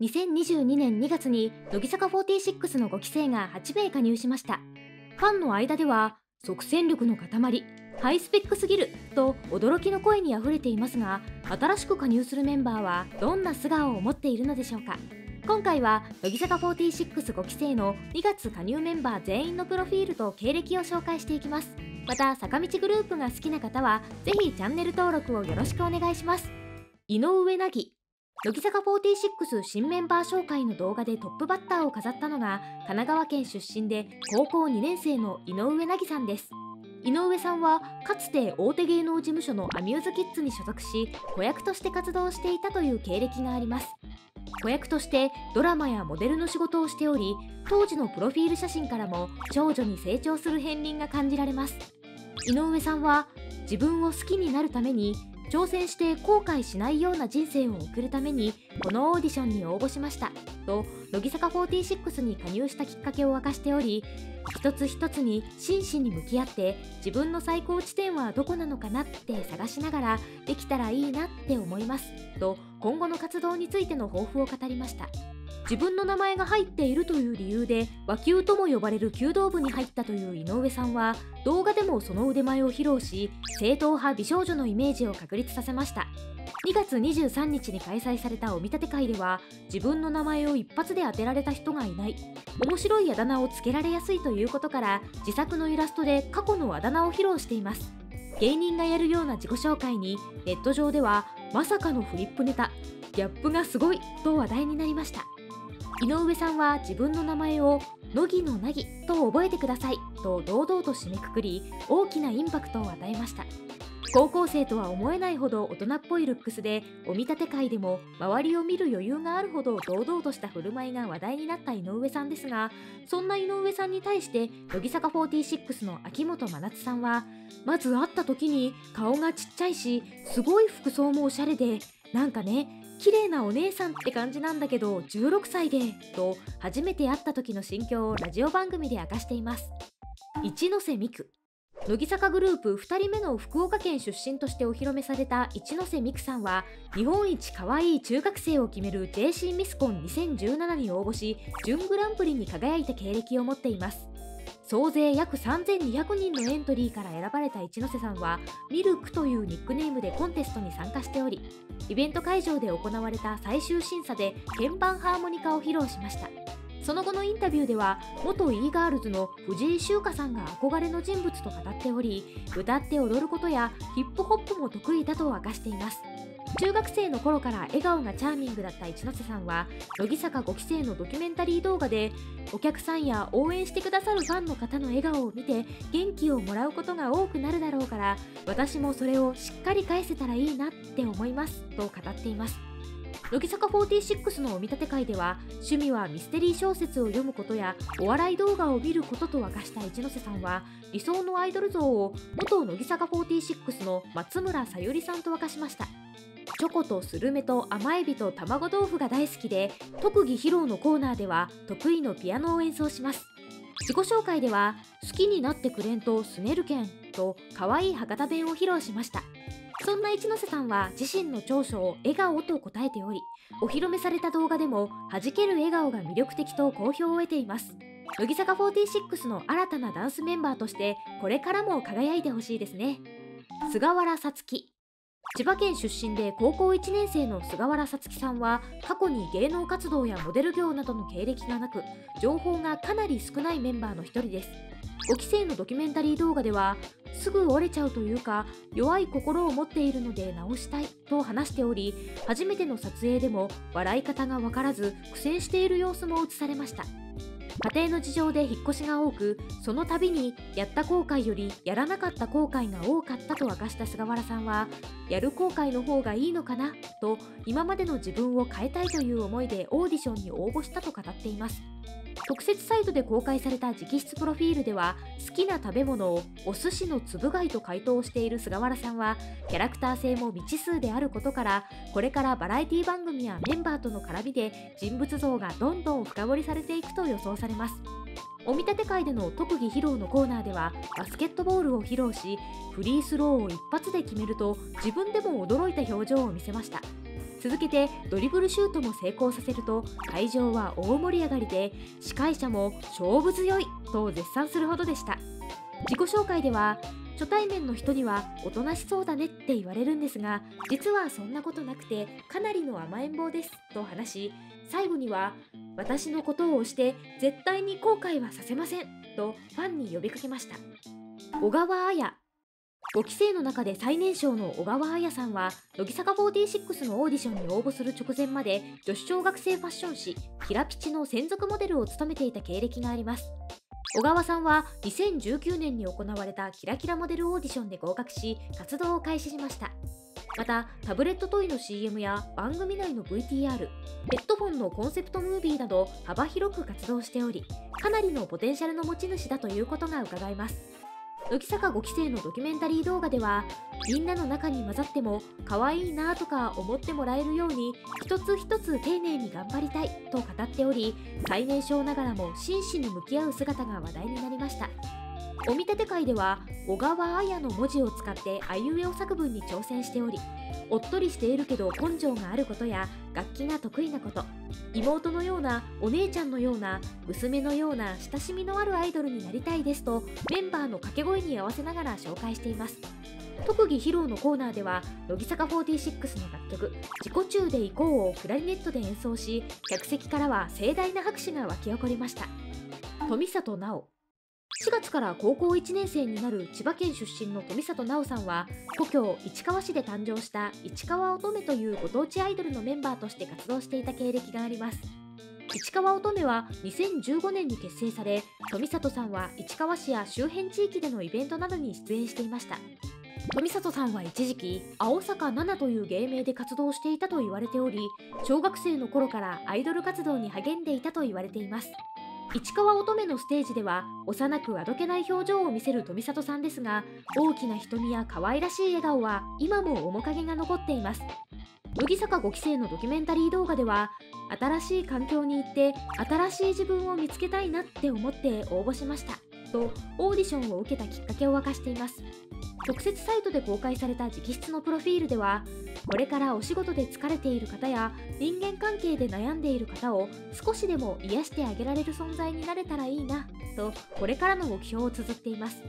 2022年2月に乃木坂46の5期生が8名加入しました。ファンの間では即戦力の塊ハイスペックすぎると驚きの声にあふれていますが新しく加入するメンバーはどんな素顔を持っているのでしょうか。今回は乃木坂465期生の2月加入メンバー全員のプロフィールと経歴を紹介していきます。また坂道グループが好きな方はぜひチャンネル登録をよろしくお願いします。井上凪乃木坂46新メンバー紹介の動画でトップバッターを飾ったのが神奈川県出身で高校2年生の井上凪さんです。井上さんはかつて大手芸能事務所のアミューズキッズに所属し子役として活動していたという経歴があります。子役としてドラマやモデルの仕事をしており当時のプロフィール写真からも少女に成長する片鱗が感じられます。井上さんは自分を好きになるために挑戦して後悔しないような人生を送るためにこのオーディションに応募しました。と乃木坂46に加入したきっかけを明かしており一つ一つに真摯に向き合って自分の最高地点はどこなのかなって探しながらできたらいいなって思います。と今後の活動についての抱負を語りました。自分の名前が入っているという理由で和球とも呼ばれる弓道部に入ったという井上さんは動画でもその腕前を披露し正統派美少女のイメージを確立させました。2月23日に開催されたお見立て会では自分の名前を一発で当てられた人がいない。面白いあだ名をつけられやすいということから自作のイラストで過去のあだ名を披露しています。芸人がやるような自己紹介にネット上ではまさかのフリップネタギャップがすごいと話題になりました。井上さんは自分の名前を乃木のなぎと覚えてくださいと堂々と締めくくり大きなインパクトを与えました。高校生とは思えないほど大人っぽいルックスでお見立て会でも周りを見る余裕があるほど堂々とした振る舞いが話題になった井上さんですがそんな井上さんに対して乃木坂46の秋元真夏さんはまず会った時に顔がちっちゃいしすごい服装もおしゃれでなんかね綺麗なお姉さんって感じなんだけど16歳でと初めて会った時の心境をラジオ番組で明かしています。一ノ瀬美空乃木坂グループ2人目の福岡県出身としてお披露目された一ノ瀬美空さんは日本一可愛い中学生を決める JC ミスコン2017に応募し準グランプリに輝いた経歴を持っています。総勢約3200人のエントリーから選ばれた一ノ瀬さんはミルクというニックネームでコンテストに参加しておりイベント会場で行われた最終審査で鍵盤ハーモニカを披露しました。その後のインタビューでは元 e ガールズの藤井秀香さんが憧れの人物と語っており歌って踊ることやヒップホップも得意だと明かしています。中学生の頃から笑顔がチャーミングだった一ノ瀬さんは乃木坂5期生のドキュメンタリー動画でお客さんや応援してくださるファンの方の笑顔を見て元気をもらうことが多くなるだろうから私もそれをしっかり返せたらいいなって思いますと語っています。乃木坂46のお見立て会では趣味はミステリー小説を読むことやお笑い動画を見ることと明かした一ノ瀬さんは理想のアイドル像を元乃木坂46の松村さゆりさんと明かしました。チョコとスルメと甘エビと卵豆腐が大好きで特技披露のコーナーでは得意のピアノを演奏します。自己紹介では好きになってくれんとすねるけんと可愛い博多弁を披露しました。そんな一ノ瀬さんは自身の長所を笑顔と答えておりお披露目された動画でも弾ける笑顔が魅力的と好評を得ています。乃木坂46の新たなダンスメンバーとしてこれからも輝いてほしいですね。菅原さつき。千葉県出身で高校1年生の菅原さつきさんは過去に芸能活動やモデル業などの経歴がなく情報がかなり少ないメンバーの一人です。5期生のドキュメンタリー動画ではすぐ折れちゃうというか弱い心を持っているので直したいと話しており初めての撮影でも笑い方が分からず苦戦している様子も映されました。家庭の事情で引っ越しが多くその度にやった後悔よりやらなかった後悔が多かったと明かした菅原さんはやる後悔の方がいいのかなと今までの自分を変えたいという思いでオーディションに応募したと語っています。特設サイトで公開された直筆プロフィールでは好きな食べ物をお寿司のつぶ貝と回答している菅原さんはキャラクター性も未知数であることからこれからバラエティ番組やメンバーとの絡みで人物像がどんどん深掘りされていくと予想されます。お見立て会での特技披露のコーナーではバスケットボールを披露しフリースローを一発で決めると自分でも驚いた表情を見せました。続けてドリブルシュートも成功させると会場は大盛り上がりで司会者も勝負強いと絶賛するほどでした。自己紹介では初対面の人にはおとなしそうだねって言われるんですが実はそんなことなくてかなりの甘えん坊ですと話し最後には私のことを推して絶対に後悔はさせませんとファンに呼びかけました。小川彩5期生の中で最年少の小川彩さんは乃木坂46のオーディションに応募する直前まで女子小学生ファッション誌「キラピチ」の専属モデルを務めていた経歴があります。小川さんは2019年に行われたキラキラモデルオーディションで合格し活動を開始しました。またタブレットトイの CM や番組内の VTR ヘッドフォンのコンセプトムービーなど幅広く活動しておりかなりのポテンシャルの持ち主だということが伺えます。乃木坂5期生のドキュメンタリー動画ではみんなの中に混ざっても可愛いなとか思ってもらえるように一つ一つ丁寧に頑張りたいと語っており最年少ながらも真摯に向き合う姿が話題になりました。お見立て会では小川彩の文字を使ってあいうえお作文に挑戦しておりおっとりしているけど根性があることや楽器が得意なこと妹のようなお姉ちゃんのような娘のような親しみのあるアイドルになりたいですとメンバーの掛け声に合わせながら紹介しています。特技披露のコーナーでは乃木坂46の楽曲「自己中で行こう」をクラリネットで演奏し客席からは盛大な拍手が沸き起こりました。富里奈緒。4月から高校1年生になる千葉県出身の富里奈緒さんは故郷市川市で誕生した市川乙女というご当地アイドルのメンバーとして活動していた経歴があります。市川乙女は2015年に結成され富里さんは市川市や周辺地域でのイベントなどに出演していました。富里さんは一時期青坂奈々という芸名で活動していたと言われており小学生の頃からアイドル活動に励んでいたと言われています。市川乙女のステージでは幼くあどけない表情を見せる富里さんですが大きな瞳や可愛らしい笑顔は今も面影が残っています。乃木坂5期生のドキュメンタリー動画では新しい環境に行って新しい自分を見つけたいなって思って応募しました。とオーディションを受けたきっかけを明かしています。特設サイトで公開された直筆のプロフィールではこれからお仕事で疲れている方や人間関係で悩んでいる方を少しでも癒してあげられる存在になれたらいいなとこれからの目標を綴っています。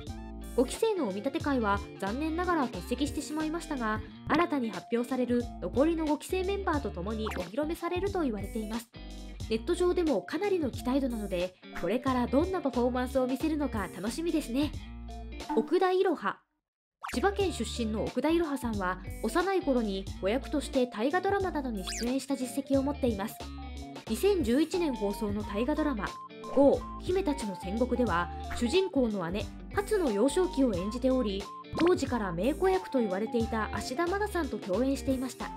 5期生のお見立て会は残念ながら欠席してしまいましたが新たに発表される残りの5期生メンバーと共にお披露目されると言われています。ネット上でもかなりの期待度なのでこれからどんなパフォーマンスを見せるのか楽しみですね。奥田いろは。千葉県出身の奥田いろはさんは幼い頃に子役として大河ドラマなどに出演した実績を持っています。2011年放送の大河ドラマ「ゴー姫たちの戦国」では主人公の姉初の幼少期を演じており当時から名子役と言われていた芦田愛菜さんと共演していました。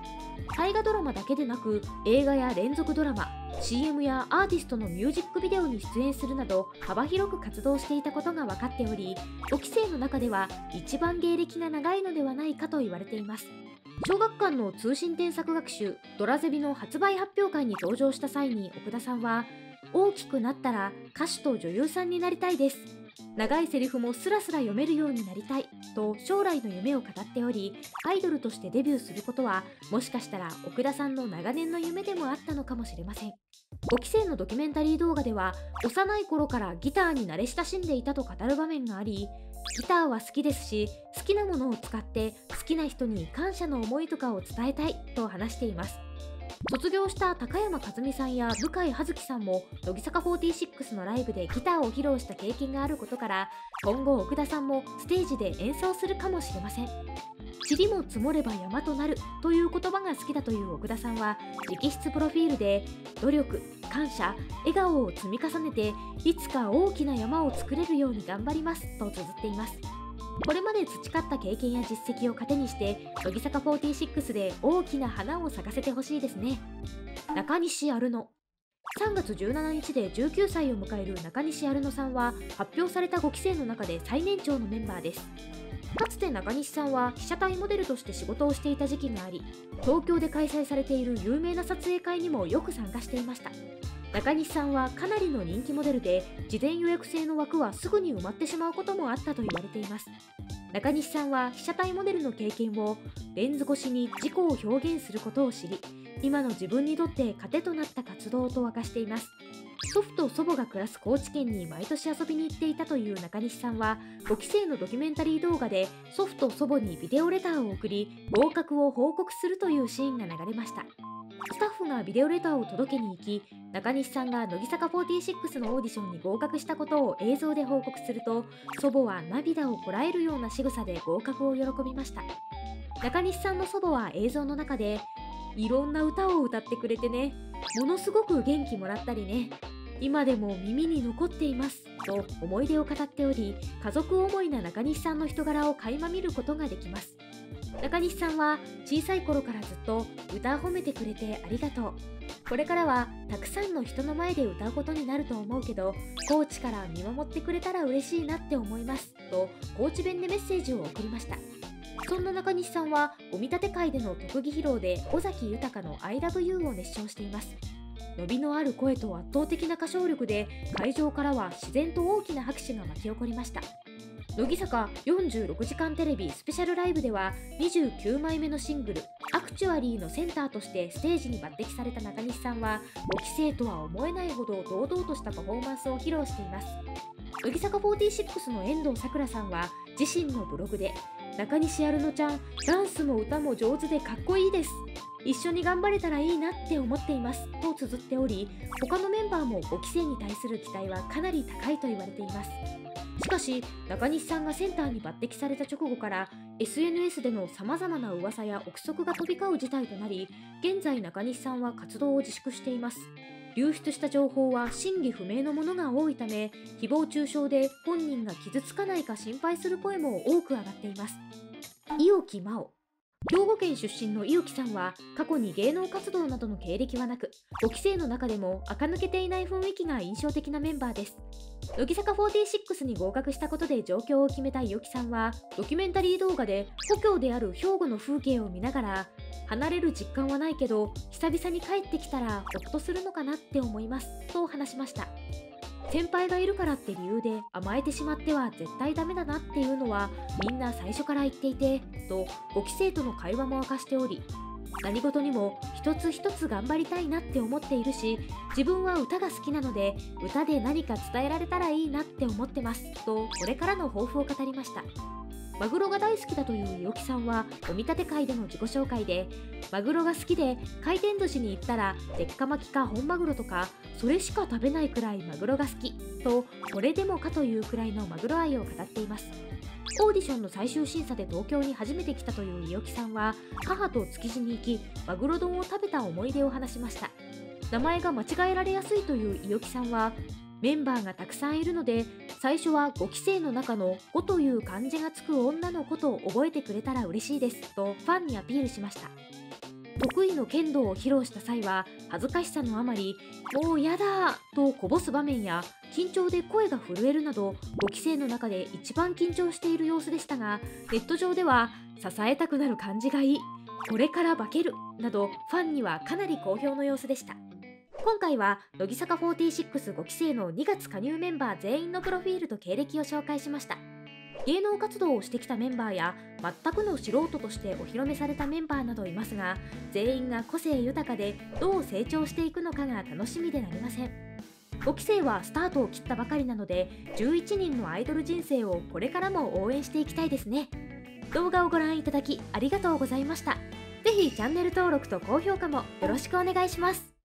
大河ドラマだけでなく映画や連続ドラマ CM やアーティストのミュージックビデオに出演するなど幅広く活動していたことが分かっており5期生の中では一番芸歴が長いのではないかと言われています。小学館の通信添削学習ドラゼビの発売発表会に登場した際に奥田さんは大きくなったら歌手と女優さんになりたいです。長いセリフもスラスラ読めるようになりたいと将来の夢を語っておりアイドルとしてデビューすることはもしかしたら奥田さんの長年の夢でもあったのかもしれません。5期生のドキュメンタリー動画では幼い頃からギターに慣れ親しんでいたと語る場面がありギターは好きですし好きなものを使って好きな人に感謝の思いとかを伝えたいと話しています。卒業した高山和美さんや向井葉月さんも乃木坂46のライブでギターを披露した経験があることから今後奥田さんもステージで演奏するかもしれません。塵も積もれば山となるという言葉が好きだという奥田さんは直筆プロフィールで努力感謝笑顔を積み重ねていつか大きな山を作れるように頑張りますと綴っています。これまで培った経験や実績を糧にして乃木坂46で大きな花を咲かせてほしいですね。中西アルノ。3月17日で19歳を迎える中西アルノさんは発表された5期生の中で最年長のメンバーです。かつて中西さんは被写体モデルとして仕事をしていた時期があり東京で開催されている有名な撮影会にもよく参加していました。中西さんはかなりの人気モデルで事前予約制の枠はすぐに埋まってしまうこともあったと言われています。中西さんは被写体モデルの経験をレンズ越しに自己を表現することを知り今の自分にとって糧となった活動と明かしています。祖父と祖母が暮らす高知県に毎年遊びに行っていたという中西さんは5期生のドキュメンタリー動画で祖父と祖母にビデオレターを送り合格を報告するというシーンが流れました。スタッフがビデオレターを届けに行き中西さんが乃木坂46のオーディションに合格したことを映像で報告すると祖母は涙をこらえるような仕草で合格を喜びました。中西さんの祖母は映像の中でいろんな歌を歌ってくれてね。ものすごく元気もらったりね。今でも耳に残っています。と思い出を語っており家族思いな中西さんの人柄を垣間見ることができます。中西さんは小さい頃からずっと歌褒めてくれてありがとう。これからはたくさんの人の前で歌うことになると思うけどコーチから見守ってくれたら嬉しいなって思います。とコーチ弁でメッセージを送りました。そんな中西さんはお見立て会での特技披露で尾崎豊の I love you を熱唱しています。伸びのある声と圧倒的な歌唱力で会場からは自然と大きな拍手が巻き起こりました。乃木坂46時間テレビスペシャルライブでは29枚目のシングル「アクチュアリー」のセンターとしてステージに抜擢された中西さんは5期生とは思えないほど堂々としたパフォーマンスを披露しています。乃木坂46の遠藤さくらさんは自身のブログで中西アルノちゃんダンスも歌も上手でかっこいいです。一緒に頑張れたらいいなって思っています。と綴っており他のメンバーも5期生に対する期待はかなり高いと言われています。しかし中西さんがセンターに抜擢された直後から SNS でのさまざまな噂や憶測が飛び交う事態となり現在中西さんは活動を自粛しています。流出した情報は真偽不明のものが多いため誹謗中傷で本人が傷つかないか心配する声も多く上がっています。伊沖真央。兵庫県出身の伊沖さんは過去に芸能活動などの経歴はなく5期生の中でも垢抜けていない雰囲気が印象的なメンバーです。乃木坂46に合格したことで上京を決めた伊沖さんはドキュメンタリー動画で故郷である兵庫の風景を見ながら離れる実感はないけど久々に帰ってきたらホッとするのかなって思いますと話しました。先輩がいるからって理由で甘えてしまっては絶対ダメだなっていうのはみんな最初から言っていてと5期生との会話も明かしており何事にも一つ一つ頑張りたいなって思っているし自分は歌が好きなので歌で何か伝えられたらいいなって思ってますとこれからの抱負を語りました。マグロが大好きだという五百城さんはお見立て会での自己紹介でマグロが好きで回転寿司に行ったら鉄火巻きか本マグロとかそれしか食べないくらいマグロが好きとこれでもかというくらいのマグロ愛を語っています。オーディションの最終審査で東京に初めて来たという五百城さんは母と築地に行きマグロ丼を食べた思い出を話しました。名前が間違えられやすいという伊沖さんはメンバーがたくさんいるので最初は5期生の中の5という漢字がつく女の子と覚えてくれたら嬉しいですとファンにアピールしました。得意の剣道を披露した際は恥ずかしさのあまり「もうやだ!」とこぼす場面や緊張で声が震えるなど5期生の中で一番緊張している様子でしたがネット上では「支えたくなる感じがいい」「これから化ける」などファンにはかなり好評の様子でした今回は乃木坂465期生の2月加入メンバー全員のプロフィールと経歴を紹介しました芸能活動をしてきたメンバーや全くの素人としてお披露目されたメンバーなどいますが全員が個性豊かでどう成長していくのかが楽しみでなりません。5期生はスタートを切ったばかりなので11人のアイドル人生をこれからも応援していきたいですね。動画をご覧いただきありがとうございました。是非チャンネル登録と高評価もよろしくお願いします。